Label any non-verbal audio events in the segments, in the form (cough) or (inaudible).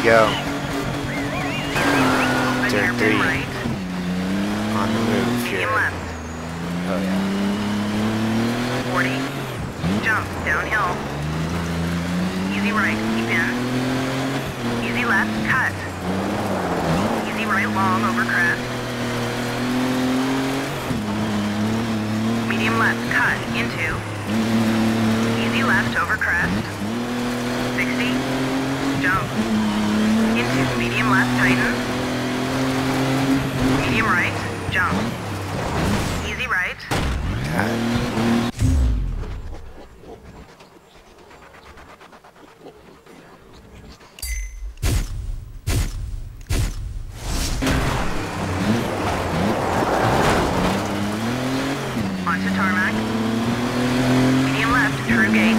we go. Turn three. On the move here. Oh yeah. 40. Jump. Downhill. Easy right. Keep in. Easy left. Cut. Easy right. Long over crest. Medium left. Cut. Into. Easy left over crest. 60. Jump. God. Onto tarmac. Medium left, true gate.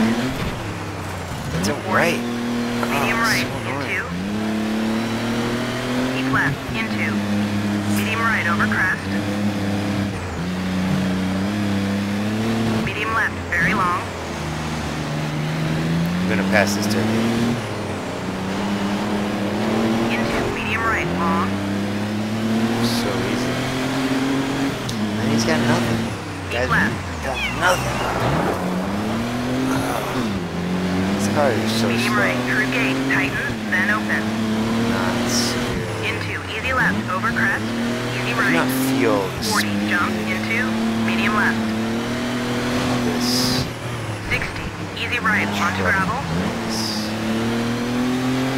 It's a right. Medium Oh, right, so into. Keep left, into. Medium right, over crest. Medium left, very long. I'm pass this turn. Into, medium right, long. So easy. And he's got nothing. Guy's left. got nothing. Oh. (sighs) This car is so Medium slow. right, true gate, tighten, then open. Nuts. Into, easy left, over crest. Easy I do not right. feel 40, jump, into, medium left. this. 60, easy right, onto gravel.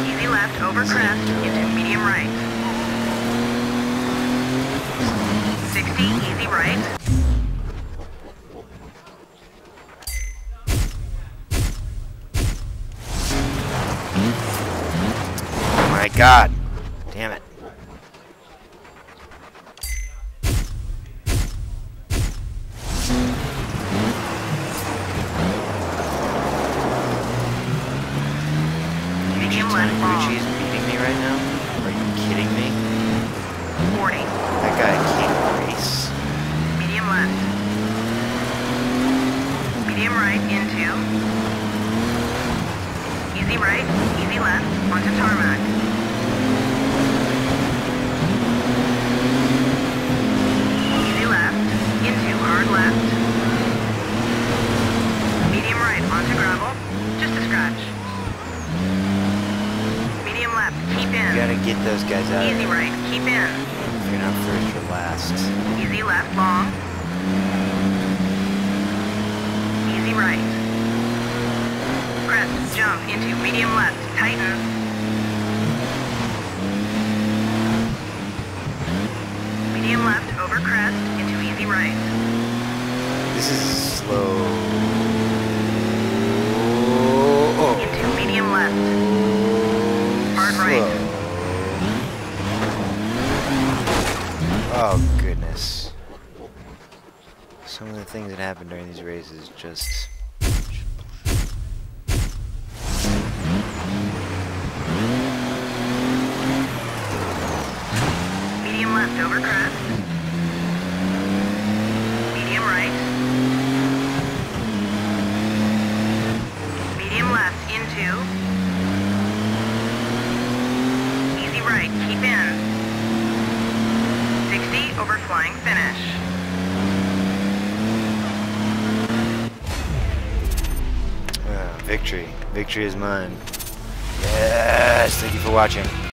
Easy left over crest into medium right. 60, easy right. Oh my god. Damn it. Medium Tony left long. Gucci's beating me right now? Are you kidding me? 40, That guy can't race. medium left. Medium right into. Easy right, easy left, onto tarmac. Easy left, into hard left. Medium right, onto gravel. Just a scratch. Medium left, keep You in. Gotta get those guys out Easy right, keep in. If you're not first, you're last. Easy left long. Easy right. Crest, jump into medium left, tighten. Medium left over crest into easy right. This is slow. Oh. Into medium left. Hard right. Slow. Oh goodness. Some of the things that happen during these races just Medium left over crest. Medium right. Medium left into. Easy right, keep in. 60 over flying finish. uh, victory. Victory is mine. Yes, thank you for watching.